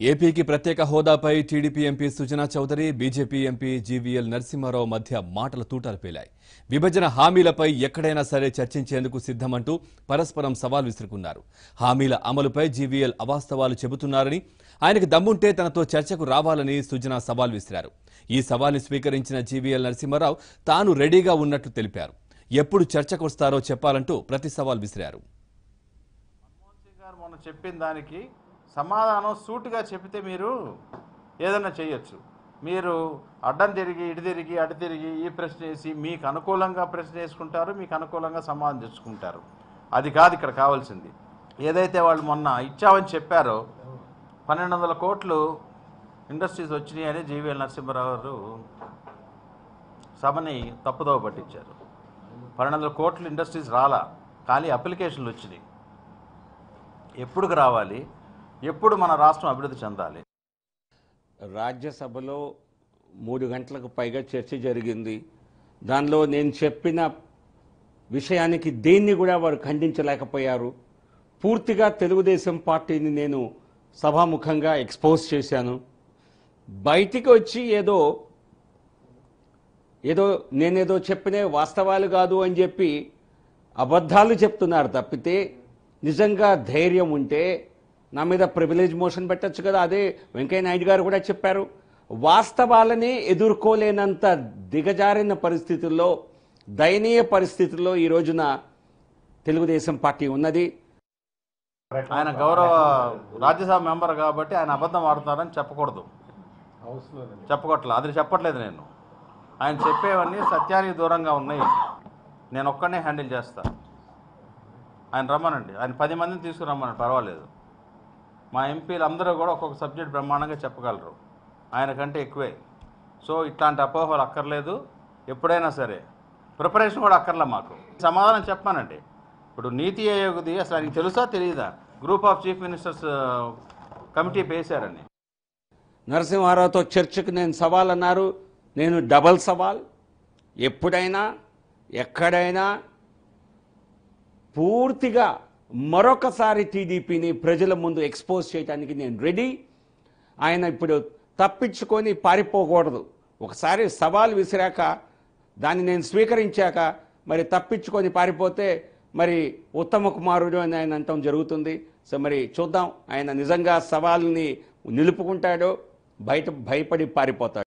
ఏపీకి ప్రత్యేక హోదాపై TDP MP Sujana Chowdary BJP MP GVL Narasimharao మధ్య మాటల తూటాలు పేలాయి. విభజన హామీలపై ఎక్కడైనా సరే చర్చించేందుకు సిద్ధమంటూ పరస్పరం సవాల్ విసురుకున్నారు. హామీల అమలుపై జీవీఎల్ అవాస్తవాలు చెబుతున్నారని ఆయనకు దమ్ముంటే తనతో చర్చకు రావాలని సుజనా సవాల్ విసిరారు. ఈ సవాల్ని స్వీకరించిన జీవీఎల్ నరసింహారావు తాను రెడీగా ఉన్నట్లు తెలిపారు. ఎప్పుడు చర్చకు వస్తారో చెప్పాలంటూ ప్రతి సవాల్ విసిరారు. చెప్పిన దానికి సమాధానం సూటిగా చెబితే మీరు ఏదైనా చేయొచ్చు. మీరు అడ్డం తిరిగి ఇటు తిరిగి అటు తిరిగి ఈ ప్రశ్న వేసి మీకు అనుకూలంగా ప్రశ్న వేసుకుంటారు మీకు అనుకూలంగా సమాధానం తెచ్చుకుంటారు. అది కాదు ఇక్కడ కావాల్సింది. ఏదైతే వాళ్ళు మొన్న ఇచ్చామని చెప్పారో పన్నెండు వందల కోట్లు ఇండస్ట్రీస్ వచ్చినాయి అని జీవీఎల్ నరసింహరావు గారు సభని తప్పుదోవ పట్టించారు. పన్నెండు వందల కోట్లు ఇండస్ట్రీస్ రాలా ఖాళీ అప్లికేషన్లు వచ్చినాయి. ఎప్పుడుకు రావాలి? ఎప్పుడు మన రాష్ట్రం అభివృద్ధి చెందాలి? రాజ్యసభలో మూడు గంటలకు పైగా చర్చ జరిగింది. దానిలో నేను చెప్పిన విషయానికి దేన్ని కూడా వారు ఖండించలేకపోయారు. పూర్తిగా తెలుగుదేశం పార్టీని నేను సభాముఖంగా ఎక్స్పోజ్ చేశాను. బయటికి వచ్చి ఏదో ఏదో నేనేదో చెప్పినే వాస్తవాలు కాదు అని చెప్పి అబద్ధాలు చెప్తున్నారు తప్పితే నిజంగా ధైర్యం ఉంటే నా మీద ప్రివిలేజ్ మోషన్ పెట్టచ్చు కదా అదే వెంకయ్య నాయుడు గారు కూడా చెప్పారు. వాస్తవాలని ఎదుర్కోలేనంత దిగజారిన పరిస్థితుల్లో దయనీయ పరిస్థితుల్లో ఈ రోజున తెలుగుదేశం పార్టీ ఉన్నది. ఆయన గౌరవ రాజ్యసభ మెంబర్ కాబట్టి ఆయన అబద్ధం ఆడుతున్నారని చెప్పకూడదు. చెప్పకట్లేదు అది చెప్పట్లేదు నేను. ఆయన చెప్పేవన్నీ సత్యానికి దూరంగా ఉన్నాయి. నేను ఒక్కనే హ్యాండిల్ చేస్తాను ఆయన రమ్మనండి. ఆయన పది మందిని తీసుకురమ్మనండి పర్వాలేదు. మా ఎంపీలు అందరూ కూడా ఒక్కొక్క సబ్జెక్ట్ బ్రహ్మాండంగా చెప్పగలరు. ఆయన కంటే ఎక్కువే. సో ఇట్లాంటి అపోహలు అక్కర్లేదు. ఎప్పుడైనా సరే. ప్రిపరేషన్ కూడా అక్కర్లే మాకు. సమాధానం చెప్పానండి. ఇప్పుడు నీతి ఆయోగ్ది అసలు ఆయనకి తెలుసా తెలియదా group of chief ministers committee వేశారని నరసింహారావుతో చర్చకు నేను సవాల్ అన్నారు నేను డబల్ సవాల్. ఎప్పుడైనా ఎక్కడైనా పూర్తిగా మరొకసారి టీడీపీని ప్రజల ముందు ఎక్స్పోజ్ చేయడానికి నేను రెడీ. ఆయన ఇప్పుడు తప్పించుకొని పారిపోకూడదు. ఒకసారి సవాల్ విసిరాక దాన్ని నేను స్వీకరించాక మరి తప్పించుకొని పారిపోతే మరి ఉత్తమ కుమారుడు అని ఆయన అంటాం జరుగుతుంది. సో మరి చూద్దాం ఆయన నిజంగా సవాల్ని నిలుపుకుంటాడో బయట భయపడి పారిపోతాడు.